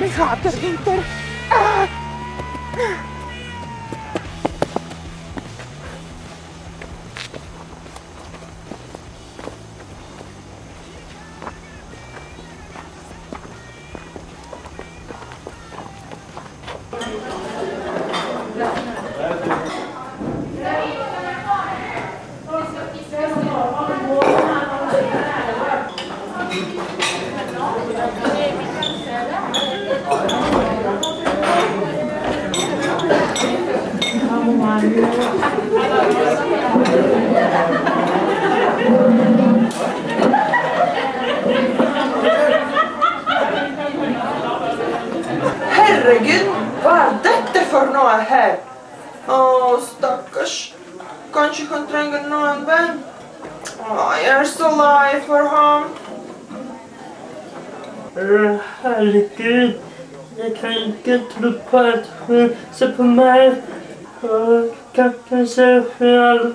Mi hatar, Dieter! Ah! Herregud, hva er dette for noe her? Å, stakkars. Kanskje han trenger noen venn? Å, jeg er så lei for ham. Herregud, jeg kan ikke tro på at hun ser på meg. Og ser er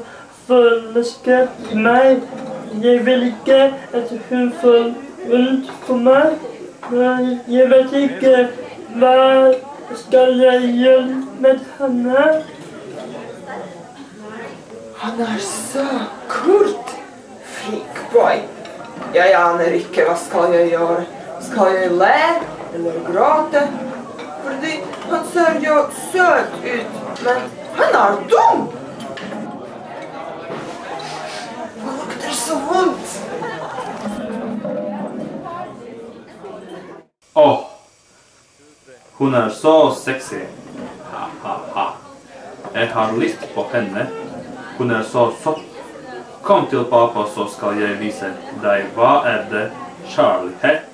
forelsket meg. Jeg vil ikke at hun får vondt for meg. Jeg vet ikke hva skal jeg gjøre med henne. Han er så kult. Freakboy. Jeg aner ikke hva skal jeg gjøre. Skal jeg le eller gråte? Fordi han ser jo søt ut, men han er dum! Det lukter så vondt. Åh, hun er så sexy. Ha, ha, ha. Jeg har lyst på henne. Hun er så søt. Kom til pappa, så skal jeg vise deg hva er det kjærlighet.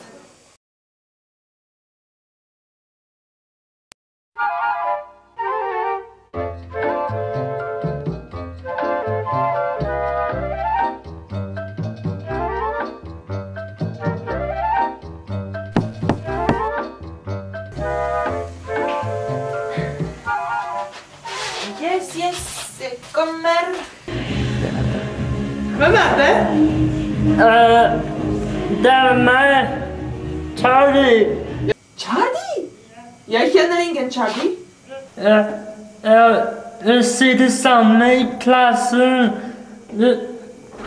Kommer. Hvem er det? Eh, det er meg, Charlie. Charlie? Jeg kjenner ingen Charlie. Jeg, jeg, jeg sier det samme i klassen.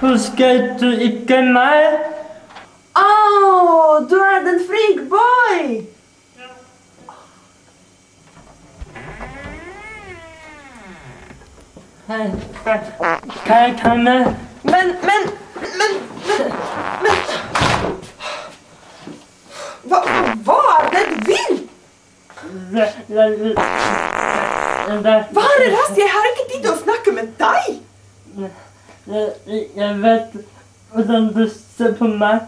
Husker du ikke meg? Å, du er den freak boy! Kan jeg komme? Men, men, men, men, men Hva, hva er det du vil? Hva er det, Rast? Jeg har ikke tid til å snakke med deg. Jeg, vet hvordan du ser på meg.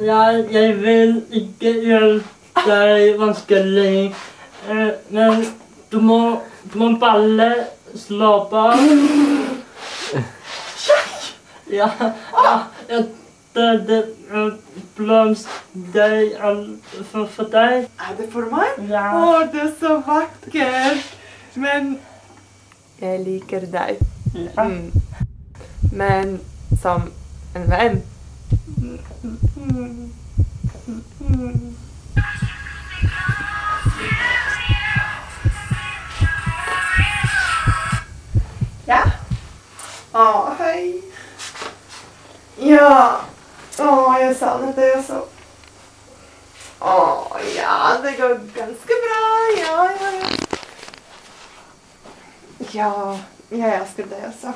Jeg, vil ikke gjøre deg vanskelig, eh, men du må, du må bare slappe av. Ja, ja, ja, det, det blomst deg for, for deg. Er det for meg? Ja. Å, det er så vakkert. Men Jeg liker deg. Ja. Mm. Men som en venn. Ja. Savnet deg også. Å, ja, det går ganske bra. Ja, ja, ja. Ja, jeg elsker deg også.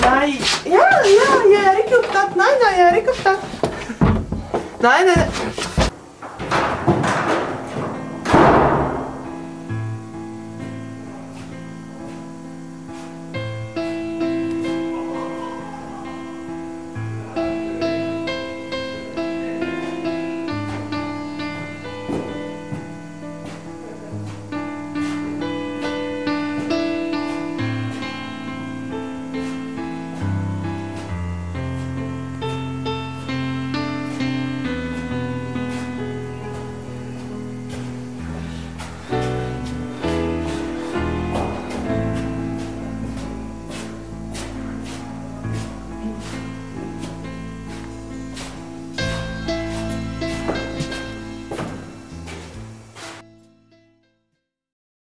Nei, ja, ja, jeg er ikke opptatt. Nei, nei, jeg er ikke opptatt. Nei, nei.